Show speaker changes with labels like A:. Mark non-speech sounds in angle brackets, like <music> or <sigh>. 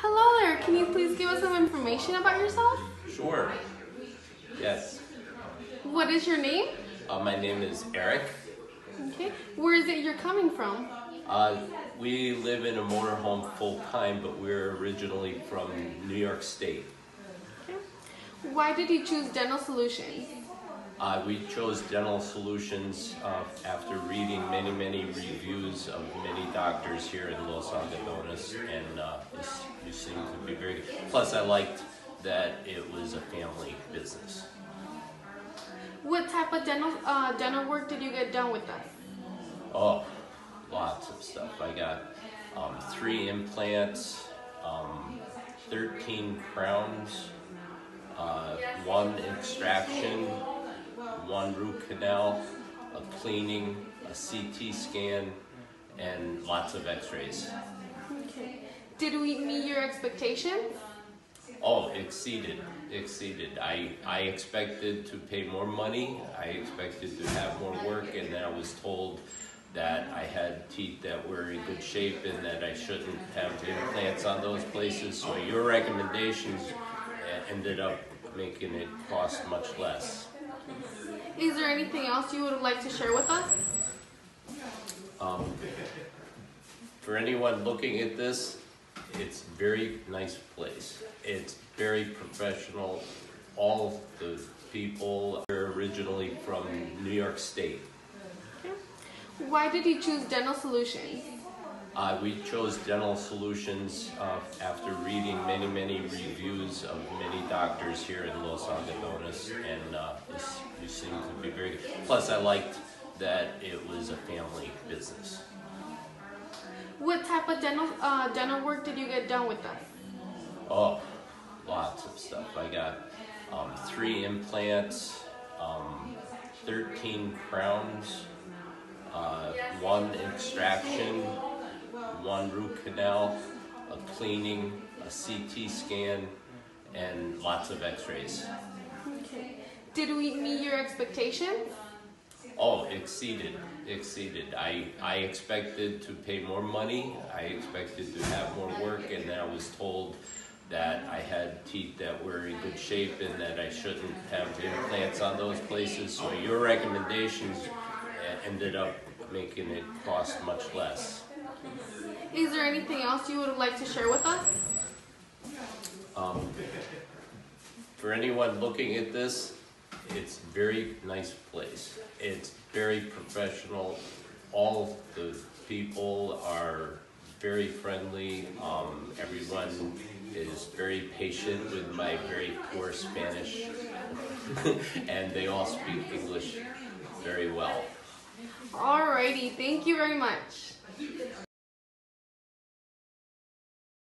A: Hello there. Can you please give us some information about yourself?
B: Sure. Yes.
A: What is your name?
B: Uh, my name is Eric.
A: Okay. Where is it you're coming from?
B: Uh, we live in a motorhome full time, but we're originally from New York State.
A: Okay. Why did you choose Dental Solutions?
B: Uh, we chose Dental Solutions uh, after reading many, many reviews of many doctors here in Los Algodones, and uh, this, you seem to be very good. Plus, I liked that it was a family business.
A: What type of dental uh, dental work did you get done with us?
B: Oh, lots of stuff. I got um, three implants, um, 13 crowns, uh, one extraction, one root canal, a cleaning, a CT scan, and lots of x-rays.
A: Okay. Did we meet your expectations?
B: Oh, exceeded, exceeded. I, I expected to pay more money. I expected to have more work, and then I was told that I had teeth that were in good shape and that I shouldn't have implants on those places. So your recommendations uh, ended up making it cost much less.
A: Is there anything else you would like to share with us?
B: Um, for anyone looking at this, it's a very nice place. It's very professional. All the people are originally from New York State.
A: Okay. Why did you choose Dental Solutions?
B: Uh, we chose Dental Solutions uh, after reading many, many reviews of many doctors here in Los Algodones, and uh, this, you seem to be very good. Plus, I liked that it was a family business.
A: What type of dental uh, dental work did you get done with us?
B: Oh, lots of stuff. I got um, three implants, um, 13 crowns, uh, one extraction, one root canal, a cleaning, a CT scan, and lots of x-rays.
A: Okay. Did we meet your expectations?
B: Oh, exceeded, exceeded. I, I expected to pay more money. I expected to have more work, and then I was told that I had teeth that were in good shape and that I shouldn't have implants on those places. So your recommendations ended up making it cost much less.
A: Is there anything else you would like to share with us?
B: Um, for anyone looking at this, it's a very nice place. It's very professional. All the people are very friendly. Um, everyone is very patient with my very poor Spanish, <laughs> and they all speak English very well.
A: Alrighty, thank you very much.